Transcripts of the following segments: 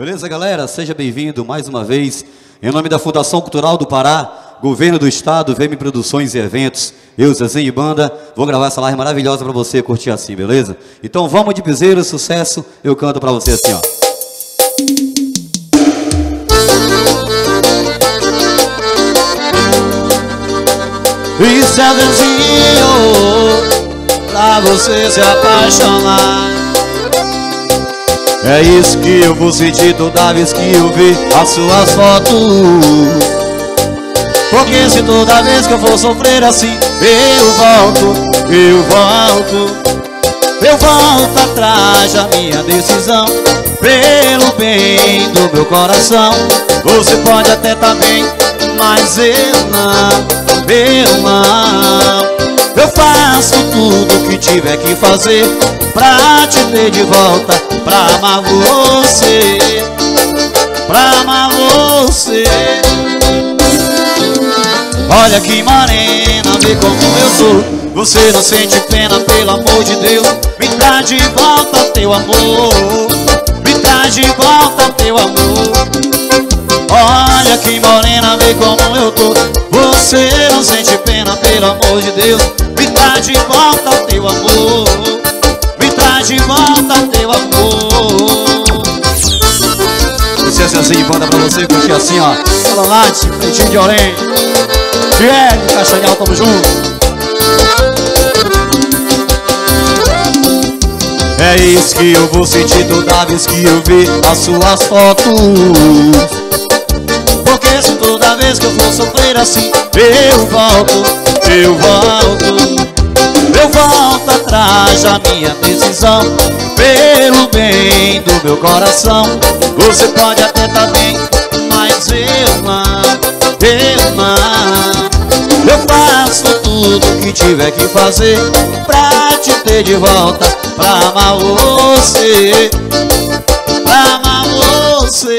Beleza, galera? Seja bem-vindo mais uma vez. Em nome da Fundação Cultural do Pará, Governo do Estado, VM Produções e Eventos, eu, Zezinho e Banda, vou gravar essa live maravilhosa para você curtir assim, beleza? Então vamos de piseiro, sucesso, eu canto para você assim, ó. Isso é pra você se apaixonar. É isso que eu vou sentir toda vez que eu ver as suas fotos. Porque se toda vez que eu for sofrer assim Eu volto, eu volto Eu volto atrás da minha decisão. Pelo bem do meu coração Você pode até também, mas eu não Eu não eu faço tudo que tiver que fazer Pra te ter de volta Pra amar você Pra amar você. Olha que morena, vê como eu sou Você não sente pena, pelo amor de Deus. Me dá de volta teu amor. Me dá de volta teu amor. Olha que morena, vê como eu tô. Você não sente pena, pelo amor de Deus. Traz de volta teu amor. Me traz de volta teu amor. Licença assim, banda pra você curtir assim, ó. Fala Lati, Pretinho de Orém. Diego, Castanhal, tamo junto. É isso que eu vou sentir toda vez que eu ver as suas fotos Toda vez que eu for sofrer assim. Eu volto, eu volto eu volto atrás da minha decisão. Pelo bem do meu coração Você pode até tá bem Mas eu não, eu não. Eu faço tudo que tiver que fazer Pra te ter de volta Pra amar você Pra amar você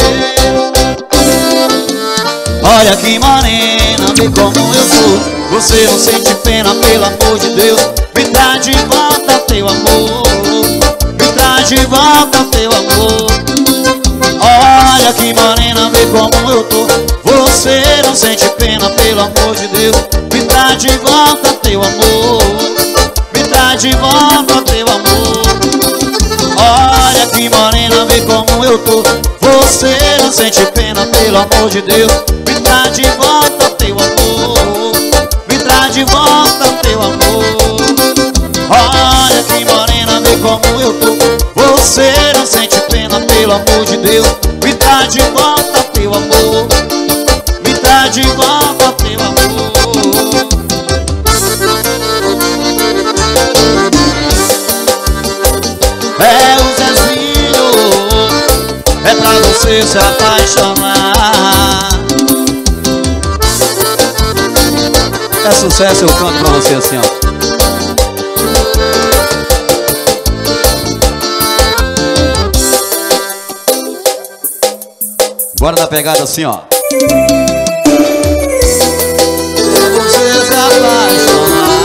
Olha que morena, vê como eu sou. Você não sente pena, pelo amor de Deus. Me dá de volta teu amor. Me dá de volta teu amor. Olha que morena, vê como eu tô. Você não sente pena, pelo amor de Deus. Me dá de volta teu amor. Me dá de volta teu amor. Olha que morena, vê como eu tô. Você não sente pena, pelo amor de Deus. Traz de volta teu amor. Me traz de volta teu amor. Olha que morena, vê como eu tô. Você não sente pena, pelo amor de Deus. Me traz de volta teu amor. Me traz de volta teu amor. É o Zezinho. É pra você se sucesso, eu canto pra você assim, ó. Bora na pegada assim, ó. Você se apaixonar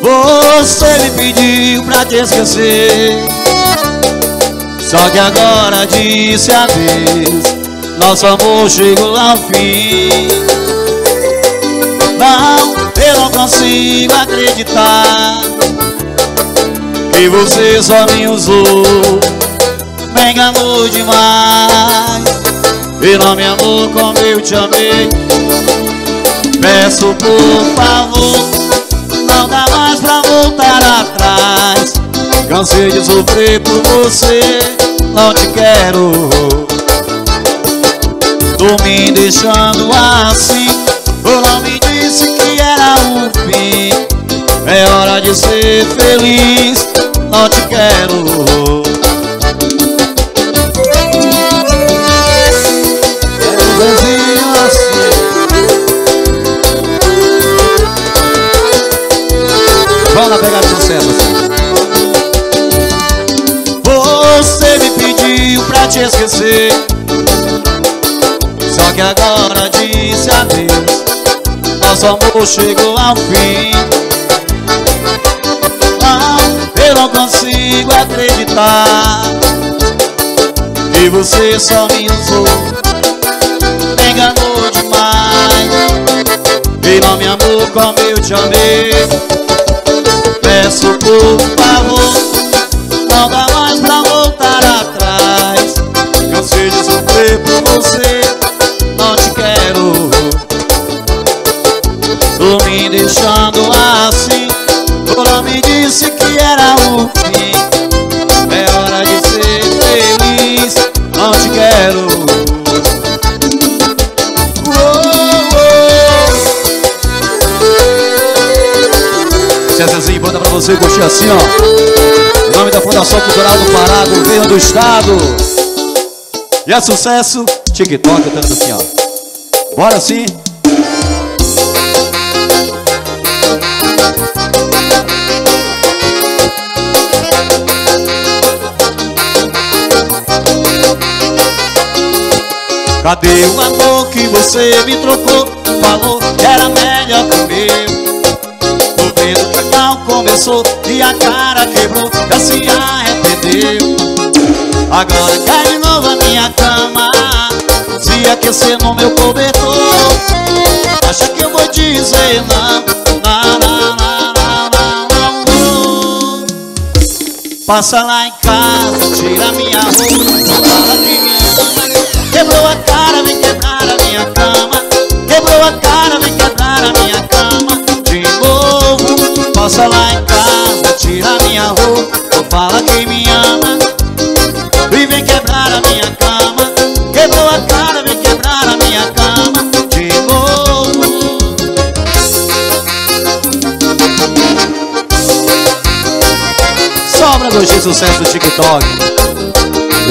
Você me pediu pra te esquecer só que agora disse adeus Nosso amor chegou ao fim. Não, eu não consigo acreditar Que você só me usou. Me enganou demais E não me amou como eu te amei. Peço por favor Não dá mais pra voltar atrás. Cansei de sofrer por você Não te quero. Tô me deixando assim não me disse que era o fim. É hora de ser feliz Não te quero esquecer. Só que agora disse adeus. Nosso amor chegou ao fim. Não consigo acreditar Que você só me usou. Me enganou demais. E não me amou como eu te amei. Peço por favor Não dá mais pra atrás Cansei de sofrer por você. Não te quero. Tô me deixando assim. Ela me disse que era o fim. É hora de ser feliz. Não te quero. Cezazinho, bota pra você curtir assim, ó. Em nome da Fundação Cultural do Pará, Governo do Estado E é sucesso, TikTok, cantando assim, ó. Bora sim. Cadê o amor que você me trocou? Falou que era melhor que o meu. Tô vendo que mal começou e a cara quebrou. Já se arrependeu Agora cai de novo a minha cama. Se aquecer no meu cobertor. Acha que eu vou dizer não? Passa lá em casa, tira minha roupa Fala que me ama. Quebrou a cara, vem quebrar a minha cama. Quebrou a cara, vem quebrar a minha cama. De novo, passa lá em casa Tira minha roupa, fala que me Dois de sucesso do TikTok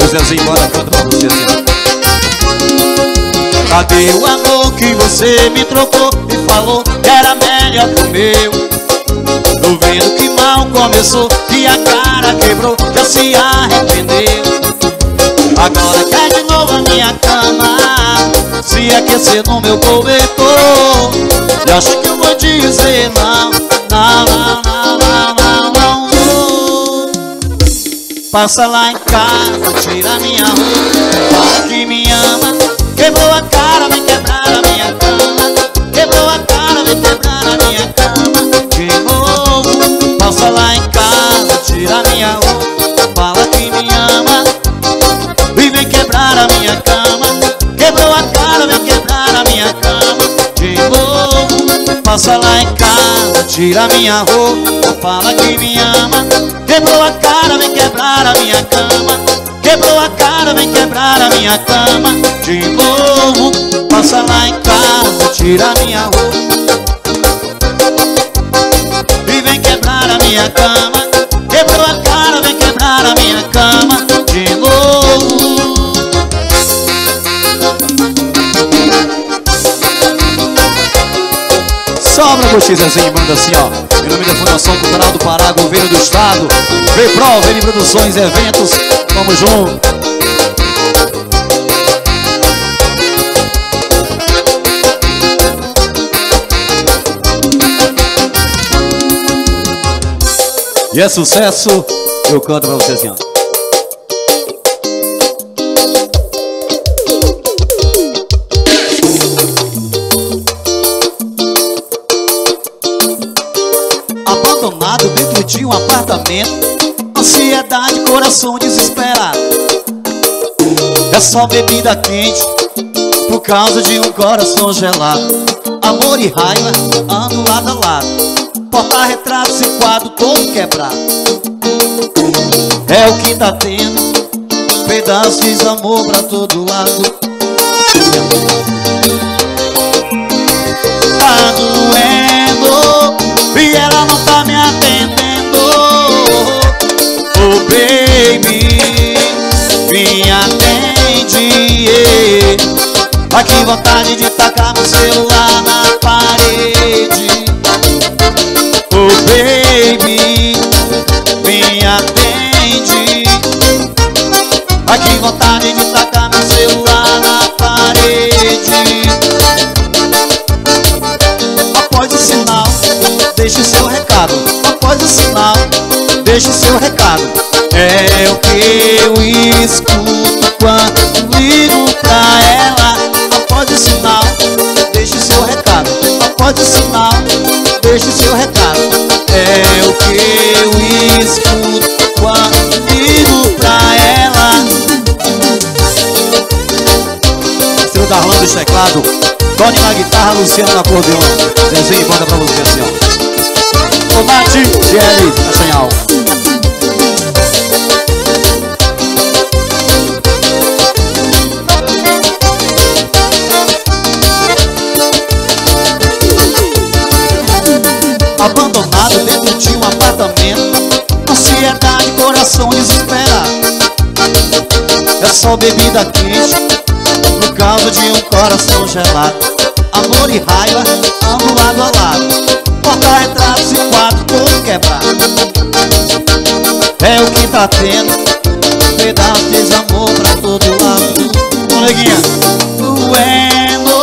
O Zezinho bora canta pra você assim Cadê o amor que você me trocou e falou que era melhor que o meu? Tô vendo que mal começou e a cara quebrou, já se arrependeu. Agora quer de novo a minha cama, se aquecer no meu cobertor. E acha que eu vou dizer não, não, não, não, Passa lá em casa, tira minha roupa, fala que me ama. Quebrou a cara, vem quebrar a minha cama. Quebrou a cara, vem quebrar a minha cama. De novo, passa lá em casa Tira minha roupa, fala que me ama. E vem quebrar a minha cama. Quebrou a cara, vem quebrar a minha cama. De novo, passa lá em casa Tira minha roupa, fala que me ama Quebrou a cara, vem quebrar a minha cama. Quebrou a cara, vem quebrar a minha cama. De novo, passa lá em casa Tira minha roupa. E vem quebrar a minha cama. Quebrou a cara, vem quebrar a minha cama Sobra Gostizazinho, manda assim, ó. Em nome da Fundação Cultural do Pará, Governo do Estado. Vem Pro, Vem Produções, Eventos. Vamos junto. E é sucesso, eu canto pra você assim, ó. De um apartamento. Ansiedade, coração desesperado. É só bebida quente Por causa de um coração gelado. Amor e raiva andam lado a lado. Porta-retratos e quadro todo quebrado. É o que tá tendo Pedaços de amor pra todo lado. Tá doendo E ela não tá que vontade de tacar meu celular na parede. Oh baby, me atende. Que vontade de tacar meu celular na parede. Após o sinal, deixe seu recado. Após o sinal, deixe seu recado. É o que eu escuto quando Do teclado. Tony na guitarra, Luciano na acordeon Desenho e banda pra você assim ó. Tomate, Jelly, Castanhal Abandonado dentro de um apartamento Ansiedade, coração desesperado É só bebida quente por causa de um coração gelado. Amor e raiva andam lado a lado. Porta-retratos e quadro todo quebrado. É o que tá tendo Pedaço de desamor pra todo lado. Coleguinha Doendo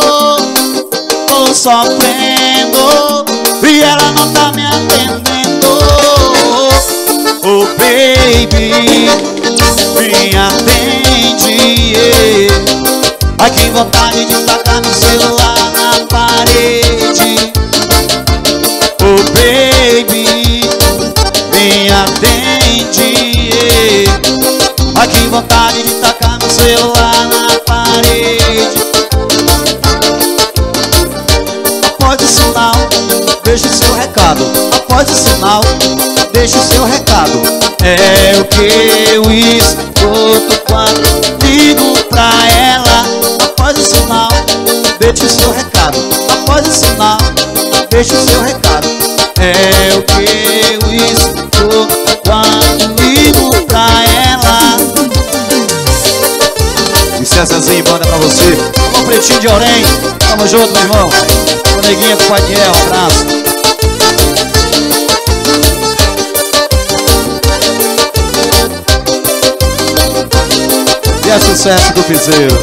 Tô sofrendo E ela não tá me atendendo Após o sinal, deixe o seu recado É o que eu escuto quando ligo pra ela após o sinal, deixe o seu recado. Após o sinal, deixe o seu recado. É o que eu estou quando ligo pra ela. Licençazinho, banda pra você. Alô, Pretinho de Orém. Tamo junto, meu irmão. Ô, neguinha com o Pai Diel, um abraço. É sucesso do piseiro.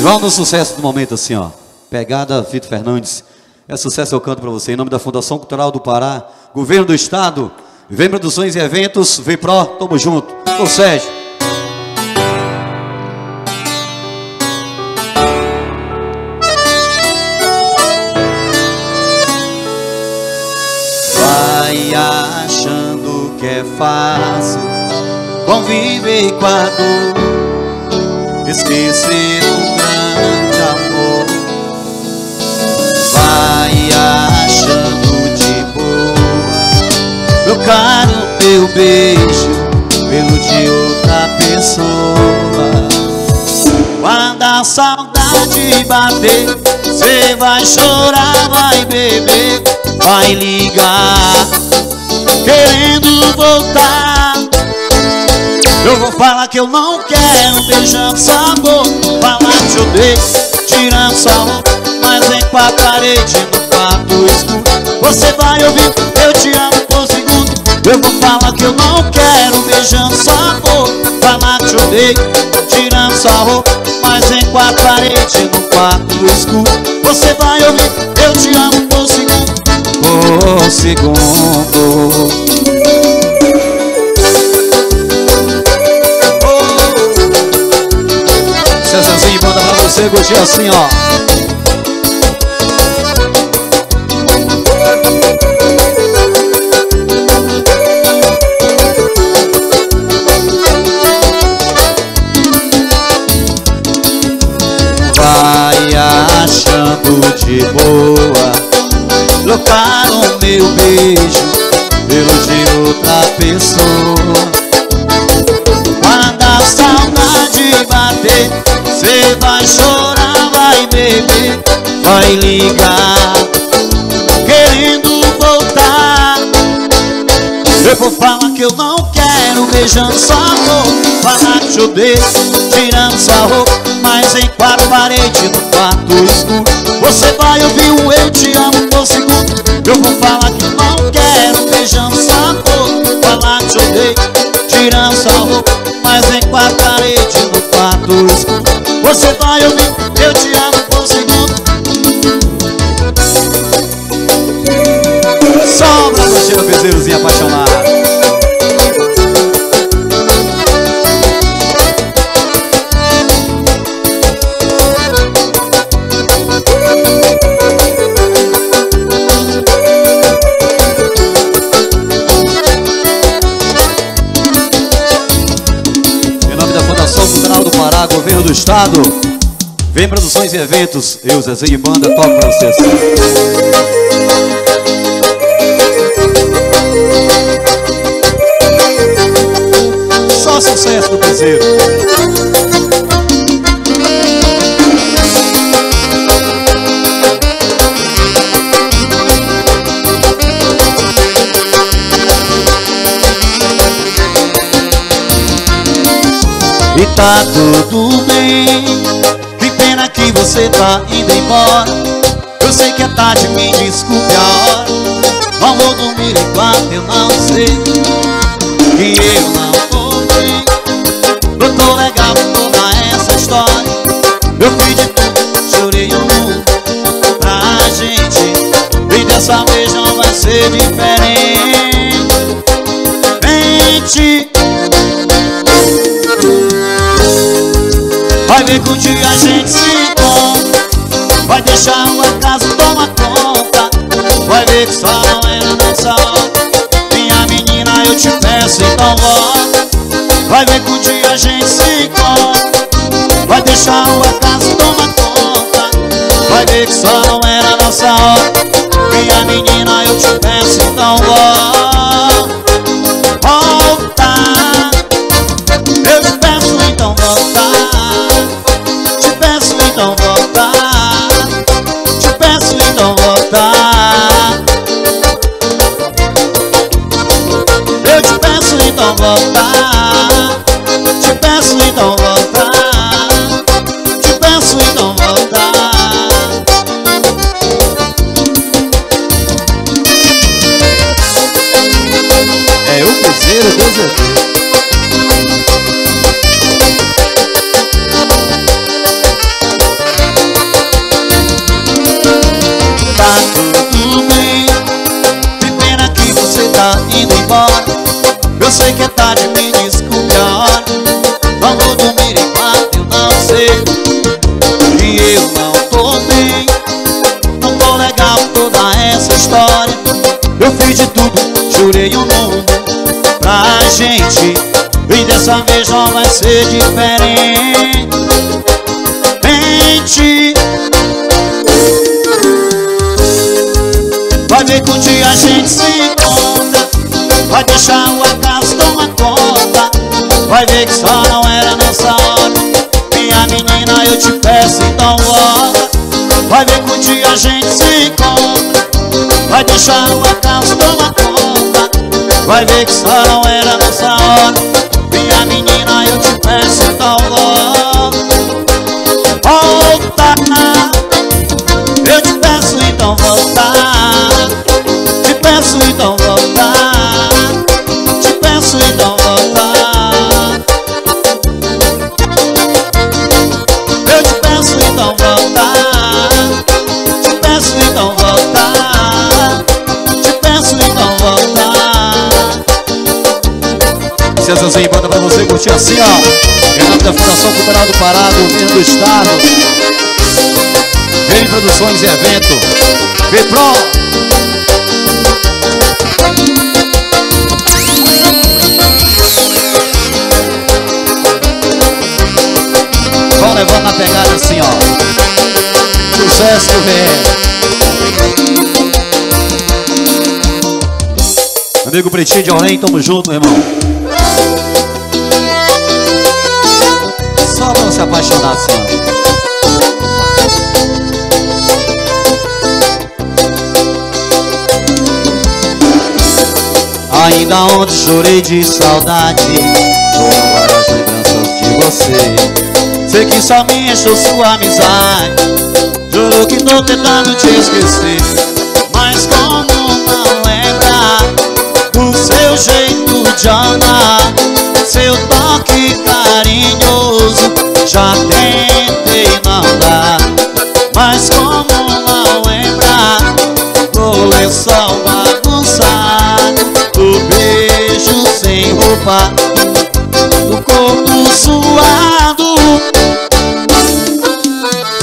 Vamos no sucesso do momento assim, ó. Pegada Vitor Fernandes. É sucesso eu canto para você em nome da Fundação Cultural do Pará, Governo do Estado, Vem Produções e Eventos, Vem Pro, tamo junto. Ô Sérgio. Que é fácil conviver com a dor, esquecer o grande amor Vai achando de boa. Trocar o teu beijo pelo de outra pessoa. Quando a saudade bater Cê vai chorar, vai beber Vai ligar Querendo voltar. Eu vou falar que eu não quero beijando sua boca Falar que te odeio, tirando sua roupa Mas vem a parede no quarto escuro. Você vai ouvir, eu te amo por segundo. Eu vou falar que eu não quero beijando sua boca Falar que te odeio, tirando sua roupa Mas vem a parede no quarto escuro. Você vai ouvir, eu te amo por segundo. Por segundo gostou assim, ó. Vai achando de boa o meu beijo pelo de outra pessoa Vai chorar, vai beber, vai ligar. Querendo voltar. Eu vou falar que eu não quero beijando sua boca Falar que te odeio, tirando sua roupa Mas em quatro paredes no quarto escuro. Você vai ouvir um eu te amo por segundo. Eu vou falar que não quero beijando sua boca Falar que te odeio, tirando sua roupa Mas em quatro paredes no quarto escuro você vai ouvir, eu te amo por segundo Sobra no você, meu bezerrozinho apaixonado Governo do Estado Vem Produções e Eventos. Eu, Zezinho e Banda, toco pra vocês. Só sucesso do Cruzeiro tá tudo bem. Que pena que você tá indo embora. Eu sei que é tarde, me desculpe a hora. Não vou dormir enquanto eu não sei Que eu não tô bem Eu tô legal com toda essa história. Eu fiz de tudo, chorei o mundo Pra gente. E dessa vez não vai ser diferente um dia a gente se encontra. Vai deixar o acaso tomar conta. Vai ver que só não era nessa hora Minha menina, eu te peço, então volta. Vai ver que um dia a gente se encontra. Vai deixar o acaso tomar conta. Vai ver que só não era nessa hora Minha menina, eu te peço, então Volta tá indo embora. Eu sei que é tarde, me desculpe a hora. Vou dormir enquanto eu não sei. E eu não tô bem. Não tô legal toda essa história. Eu fiz de tudo, jurei o mundo Pra gente. E dessa vez não vai ser diferente. Vai ver que um dia a gente se Vai deixar o acaso tomar conta. Vai ver que só não era nessa hora Minha menina, eu te peço, então volta Vai ver que um dia a gente se encontra. Vai deixar o acaso tomar conta. Vai ver que só não era nessa hora Cezazinho, bota pra você curtir assim ó. Em nome da Fundação Cultural do Pará, Governo do Estado. Vem Produções e Evento. Vipro Vão levando na pegada assim, ó. Sucesso vem. Amigo Pretinho de Orém, tamo junto, irmão Só não se apaixonar assim, Ainda ontem chorei de saudade Foram várias lembranças de você. Sei que só me encheu sua amizade Juro que tô tentando te esquecer. Mas como não lembrar Do seu jeito de andar Seu toque carinhoso Já tentei não dar Mas como não lembrar Do lençol bagunçado roupa Do corpo suado.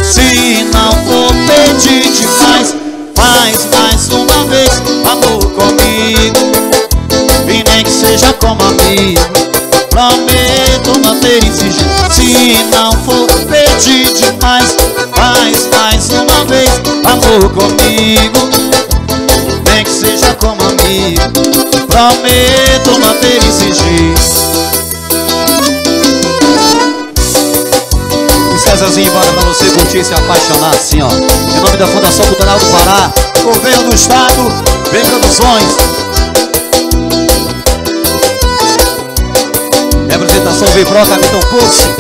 Se não for pedir demais Faz mais uma vez amor comigo E nem que seja como amigo Manter insistir Se não for pedir demais Faz mais uma vez. Amor comigo Nem que seja como amigo. Prometo manter insistir E Césarzinho, bora pra você curtir e se apaixonar assim, ó. Em nome da Fundação Cultural do Pará Governo do Estado, Vem Produções Representação Vibro, Capitão Poço.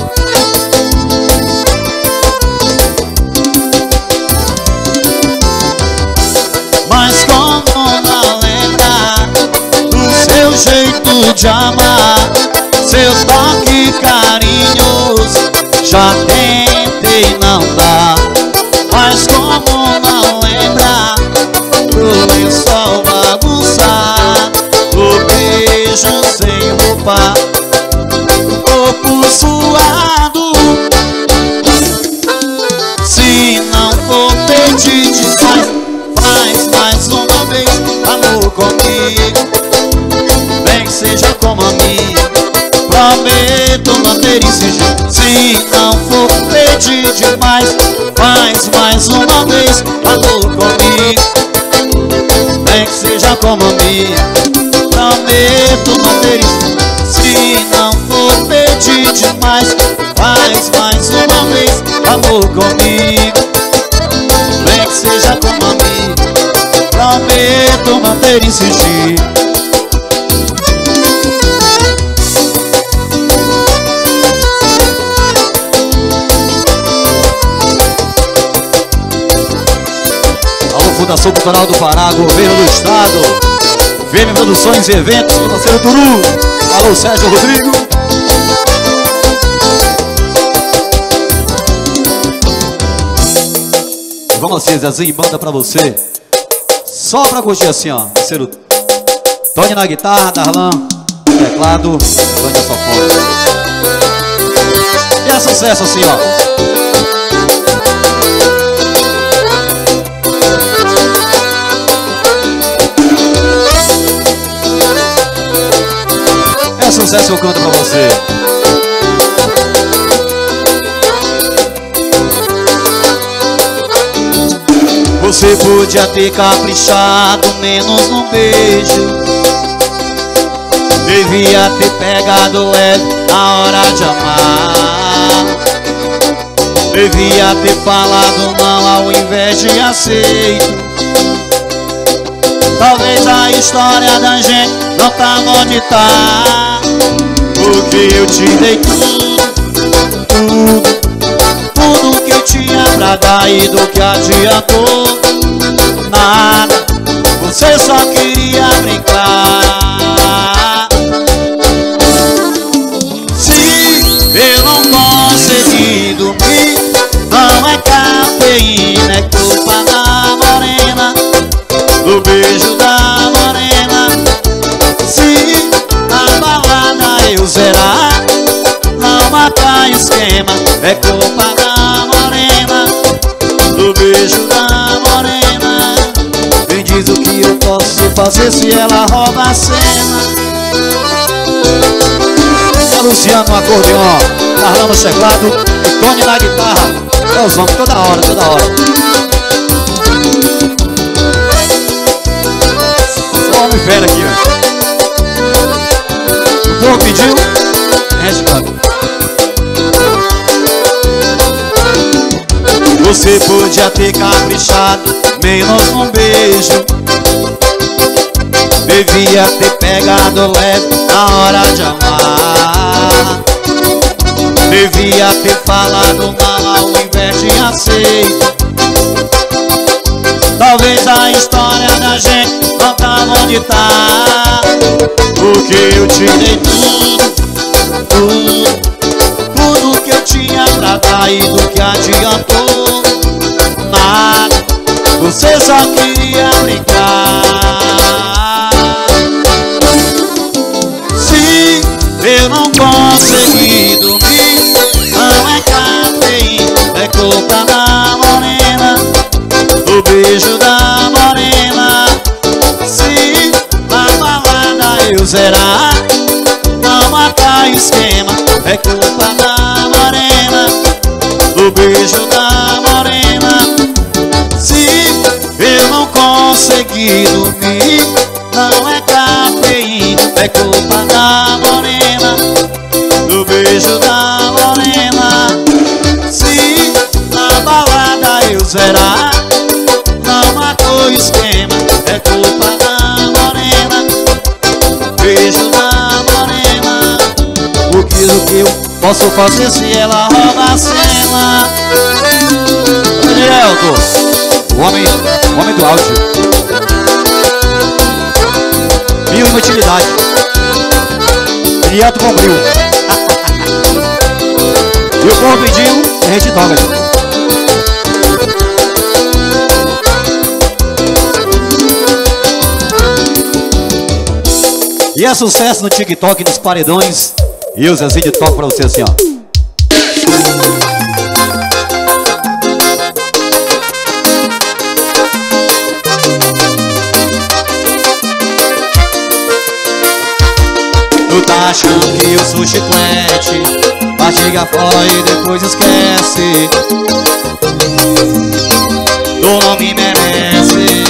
Mas como não lembrar do seu jeito de amar, seu toque carinhoso, já tentei não dar. Demais. Faz mais uma vez amor comigo. Bem que seja como amigo Prometo manter isso. Se não for pedir demais. Faz mais uma vez amor comigo. Nem que seja como amigo Prometo manter insistir Fundação Cultural do Pará, Governo do Estado VM Produções e Eventos, parceiro Turu. Alô, Sérgio Rodrigo. vamos assim, Zezinho, banda pra você. Só pra curtir assim, ó. Parceiro Tony na guitarra, Darlan teclado, Tony na sofone. E é sucesso assim, ó. Eu canto pra você. Você podia ter caprichado menos no beijo. Devia ter pegado leve na hora de amar. Devia ter falado não ao invés de aceito Talvez a história da gente não tava onde tá Porque eu te dei tudo, tudo Tudo que eu tinha pra dar e do que adiantou Nada, você só queria brincar beijo da morena. Se a balada eu zerar Não matar esquema É culpa da morena. Do beijo da morena. Me diz o que eu posso fazer Se ela rouba a cena? Luciano no acordeon Carlão no teclado Tony na guitarra. É os homens toda hora, toda hora homem fera aqui, ó. O povo pediu, responde. Você podia ter caprichado menos um beijo Devia ter pegado leve na hora de amar Devia ter falado mal ao invés de aceito Talvez a história da gente não tava onde tá. Porque eu te dei tudo, tudo Tudo que eu tinha pra dar e do que adiantou. Nada, você só queria brincar zerar Não mata esquema. É culpa da morena Do beijo da morena. Se eu não conseguir posso fazer se ela rouba a cena? Danielto O homem, o homem do áudio. Mil inutilidade Danielto Bombril E o a gente toca E é sucesso no TikTok, nos paredões. E o Zezinho de toque pra você assim, ó. Tu tá achando que eu sou chiclete? Mastiga fora e depois esquece. Tu não me merece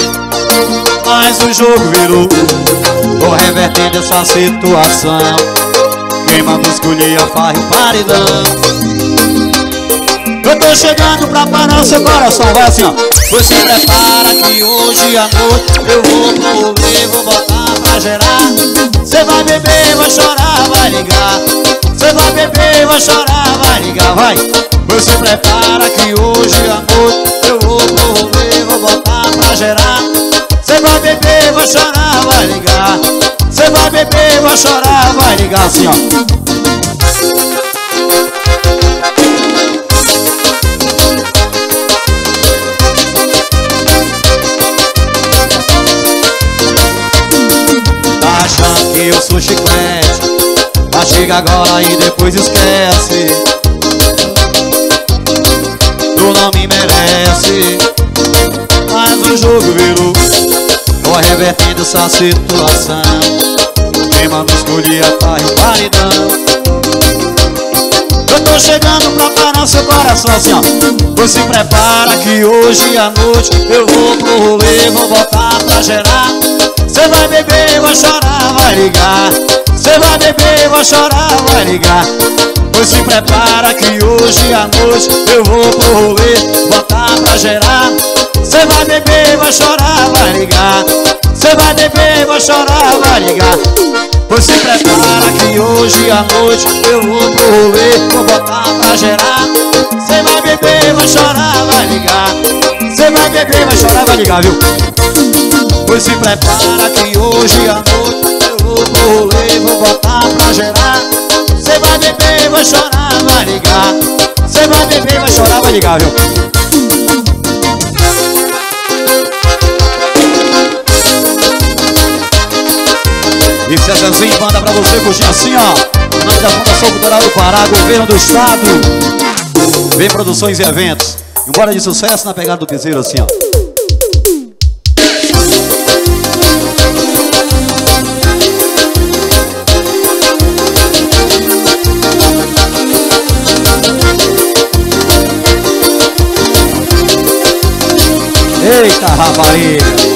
Mas o jogo virou. Tô revertendo essa situação Queimando escolhi a farra e o paredão. Eu tô chegando pra parar seu coração Vai assim, ó. Você prepara que hoje à noite Eu vou rolê, vou botar pra gerar. Cê vai beber, vai chorar, vai ligar. Cê vai beber, vai chorar, vai ligar Vai. Você prepara que hoje à noite Eu vou rolê, vou botar pra gerar. Cê vai beber, vai chorar, vai ligar Cê vai beber, vai chorar, vai ligar assim, ó. Tá achando que eu sou chiclete? Mas chega agora e depois esquece. Tu não me merece. Mas o jogo virou Tô revertendo essa situação Queimando escolhi a paz e o paredão. Eu tô chegando pra parar seu coração assim, ó. Você se prepara que hoje à noite Eu vou pro rolê, vou botar pra gerar. Cê vai beber, vai chorar, vai ligar. Cê vai beber, vai chorar, vai ligar. Pois se prepara que hoje à noite Eu vou pro rolê, botar pra gerar. Cê vai beber, vai chorar, vai ligar. Cê vai beber, vai chorar, vai ligar Pois se prepara que hoje à noite Eu vou pro rolê, vou botar pra gerar Cê vai beber, vai chorar, vai ligar Cê vai beber, vai chorar, vai ligar, viu? Pois se prepara que hoje à noite Eu vou pro rolê, vou botar pra gerar Cê vai beber, vai chorar, vai ligar Cê vai beber, vai chorar, vai ligar, viu? E Cezazinho manda pra você curtir assim, ó. Em nome da Fundação Cultural do Pará, Governo do Estado. Vem Produções e Eventos. Embora de sucesso na pegada do piseiro assim, ó. Eita rapariga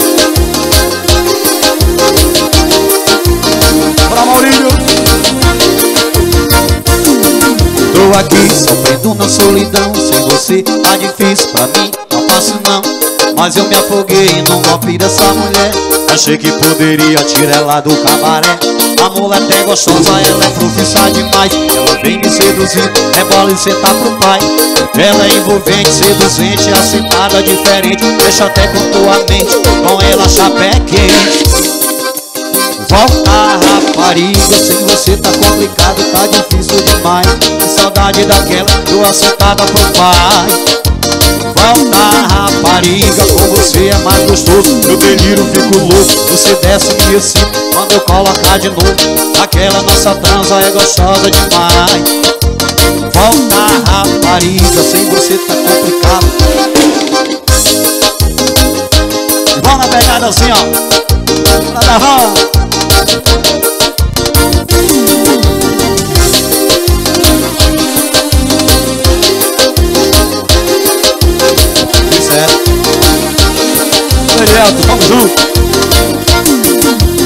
Tô aqui sofrendo na solidão Sem você tá difícil pra mim Não fácil não. Mas eu me afoguei no golpe dessa mulher. Achei que poderia tirar ela do cabaré. A mulher até gostosa, ela é profissa demais. Ela vem me seduzir, rebola e senta pro pai. Ela é envolvente, seduzente, assentada diferente. Deixa até com tua mente, com ela chapé quente Volta rapariga, sem você tá complicado, tá difícil demais. Que saudade daquela, tua sentada pro pai. Volta rapariga, com você é mais gostoso. Eu deliro, fico louco, você desce me excita Quando eu colocar de novo, aquela nossa transa é gostosa demais. Volta rapariga, sem você tá complicado. Vamos na pegada assim ó. Pra dar Celto, vamos junto.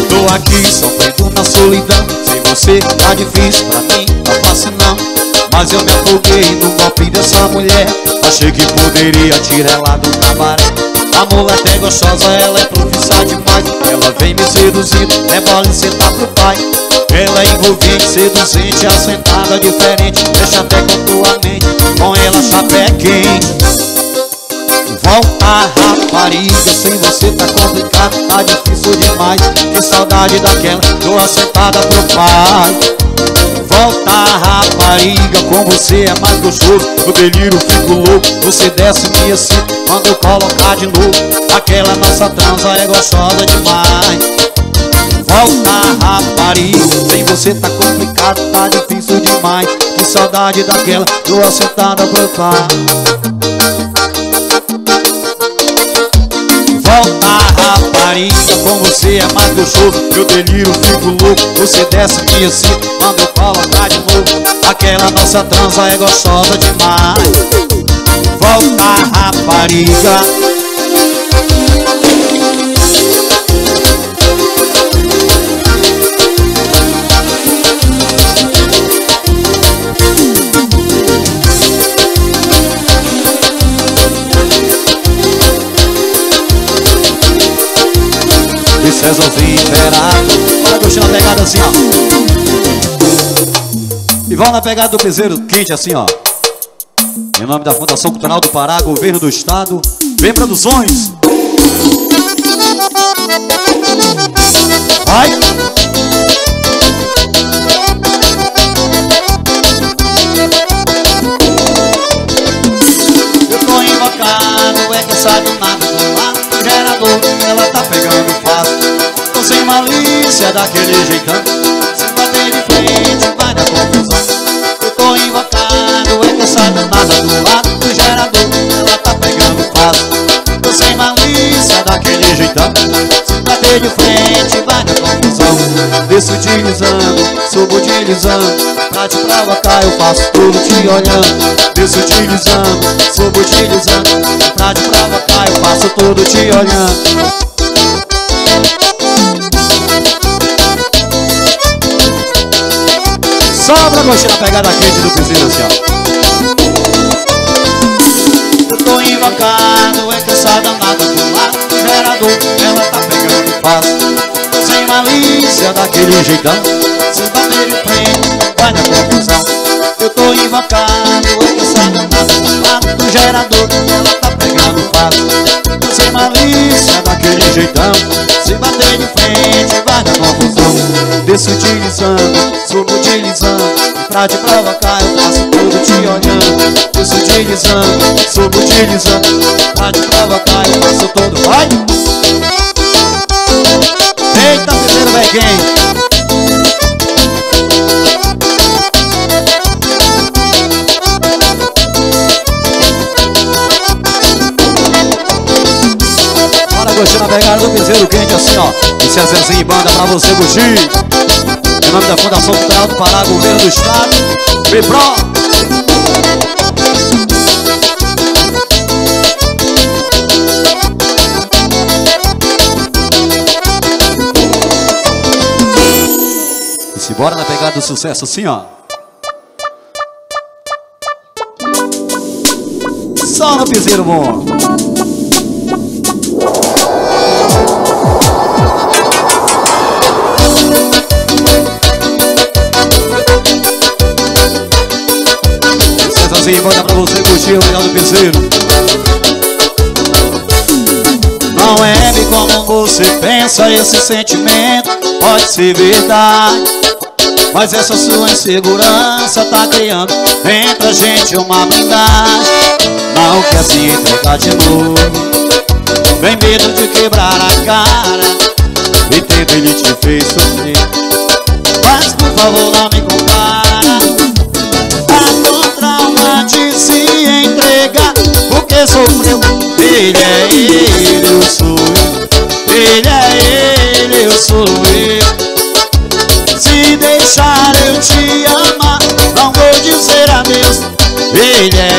Tô aqui sofrendo na solidão. Sem você tá difícil pra mim, não fácil não. Mas eu me afoguei no golpe dessa mulher. Achei que poderia tirar ela do cabaré. A mulher é gostosa, ela é profissa demais. Ela vem me seduzindo, é bola e sentar pro pai. Ela é envolvente, seduzente, assentada diferente. Deixa até com tua mente, com ela chapé quente Volta rapariga, sem você tá complicado, tá difícil demais Que saudade daquela, tô assentada pro pai. Volta rapariga, com você é mais gostoso. No delírio fico louco, você desce me assim Quando eu colocar de novo, aquela nossa transa é gostosa demais. Volta rapariga, sem você tá complicado, tá difícil demais. Que saudade daquela, tô assentada pro pai você é mais gostoso Eu deliro, fico louco, você desce me assim Quando eu colocar de novo. Aquela nossa transa é gostosa demais. Volta rapariga Césarzinho Imperato Bora curtindo a pegada assim, ó. E vão na pegada do piseiro quente assim, ó. Em nome da Fundação Cultural do Pará, Governo do Estado Vem Produções. Vai! Eu tô invocado, é cansado nada malícia daquele jeitão. Se bater de frente vai dar confusão. Eu tô invocado, é cansado nada do lado do gerador. Ela tá pegando fácil Tô sem malícia daquele jeitão. Se bater de frente vai dar confusão. Desço utilizando, subo utilizando. Pra te provocar eu faço tudo te olhando. Desço utilizando, subo utilizando. Pra te provocar eu faço tudo te olhando Só pra curtir a pegada quente do piseiro assim, ó. Eu tô invocado, é cansada, nada do lado. Do gerador Ela tá pegando fácil, sem malícia, daquele jeitão. Se bater de frente, vai na confusão. Eu tô invocado, é cansada, nada do lado. Do gerador Ela tá fácil, sem malícia, daquele jeitão. Se bater de frente, vai na confusão. Desutilizando, subutilizando pra te provocar eu faço tudo te olhando. Desutilizando, subutilizando Pra te provocar eu faço tudo. Vai! Eita, primeiro vai quem? Pegada do piseiro quente assim, ó. Esse é Zezinho Banda pra você curtir. Em nome da Fundação Cultural do Pará, Governo do Estado. Bipro. E se bora na pegada do sucesso assim, ó. Só no piseiro bom. Assim, bota pra você curtir o melhor do piseiro. Não é bem como você pensa esse sentimento Pode ser verdade. Mas essa sua insegurança tá criando Entre a gente uma blindagem. Não quer se entregar de novo. Vem medo de quebrar a cara. E tempo ele te fez sofrer. Mas por favor não me compara Porque sofreu. Ele é ele, eu sou. Eu Ele é ele, eu sou eu. Se deixar eu te amar Não vou dizer adeus. Ele é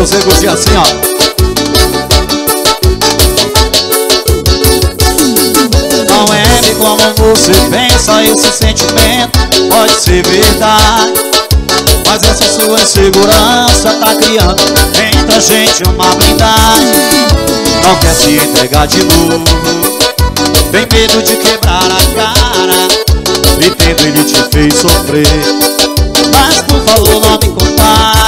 você curtir assim, ó. Não é como você pensa Esse sentimento pode ser verdade. Mas essa sua insegurança tá criando Entre a gente uma blindagem. Não quer se entregar de novo Tem medo de quebrar a cara E tendo ele te fez sofrer. Mas tu falou não me compara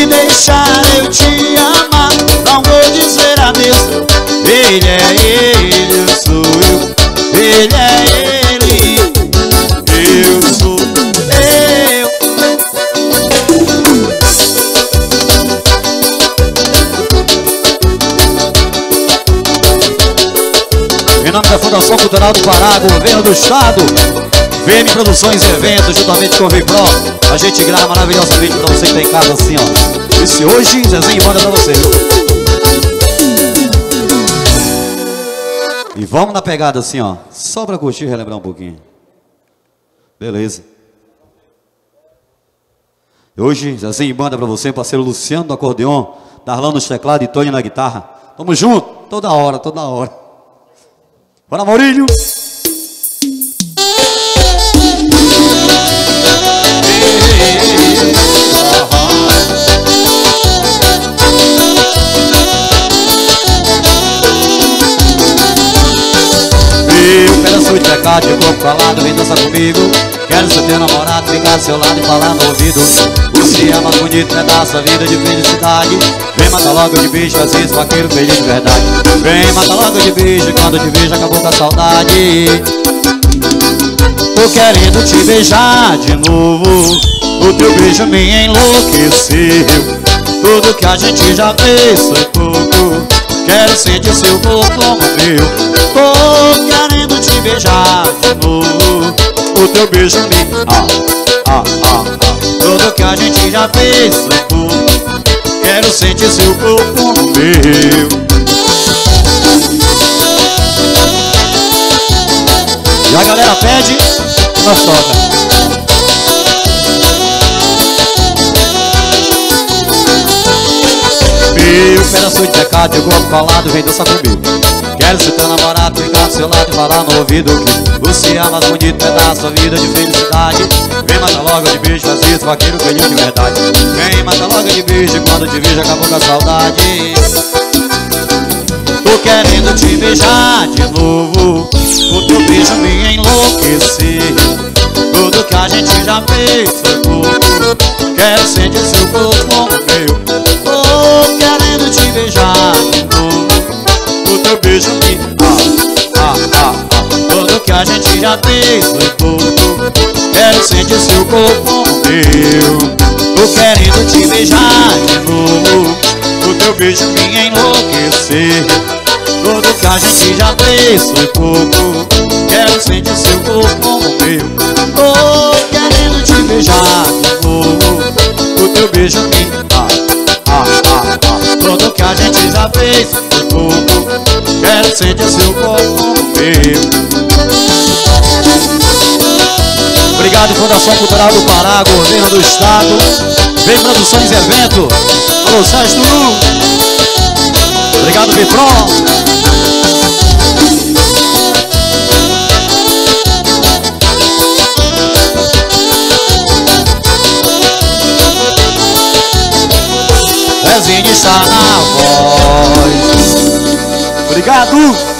eu deixar eu te amar. Não vou dizer adeus. Ele é ele, eu sou eu. Ele é ele Eu sou Em nome da Fundação Cultural do Pará, Governo do Estado VM Produções e Eventos, juntamente com o Vipro A gente grava maravilhosamente pra você que tá em casa assim, ó. Esse hoje, Zezinho manda pra você E vamos na pegada assim, ó. Só pra curtir e relembrar um pouquinho. Beleza. Hoje, Zezinho manda pra você, parceiro Luciano do acordeon Darlan no teclado e Tony na guitarra. Tamo junto, toda hora, toda hora. Bora, Maurílio! Calado, vem dançar comigo. Quero ser teu namorado, ficar do seu lado e falar no ouvido. Você é mais bonito pedaço da vida de felicidade. Vem matar logo de bicho, às vezes vaqueiro feliz de verdade. Vem matar logo de bicho, quando te vejo acabou com a saudade. Tô querendo te beijar de novo. O teu beijo me enlouqueceu. Tudo que a gente já fez foi pouco Quero sentir seu corpo como meu Tô querendo te beijar de novo. O teu beijo me... Ah, ah, ah, ah. Tudo que a gente já fez pouco Quero sentir seu corpo como meu. E a galera pede, nós toca Meu pedaço de pecado de corpo colado vem dançar comigo. Quero ser teu namorado, ficar do seu lado e falar no ouvido Que você é mais bonito pedaço da vida de felicidade. Vem matar logo de beijo, faz isso, vaqueiro velhinho de verdade. Vem matar logo de beijo, quando te vejo acabou com a saudade. Tô querendo te beijar de novo O teu beijo me enlouqueceu. Tudo que a gente já fez foi pouco. Quero sentir seu corpo já foi pouco Quero sentir seu corpo meu Tô querendo te beijar de novo. O teu beijo me enlouqueceu Tudo que a gente já fez foi pouco. Quero sentir seu corpo meu Tô querendo te beijar de novo. O teu beijo me... Ah, ah, Tudo que a gente já fez foi pouco. Quero sentir seu corpo meu Obrigado, Fundação Cultural do Pará, Governo do Estado. Vem Produções Evento. Alô, Sérgio Obrigado, Bipron. Zezinho está na voz. Obrigado.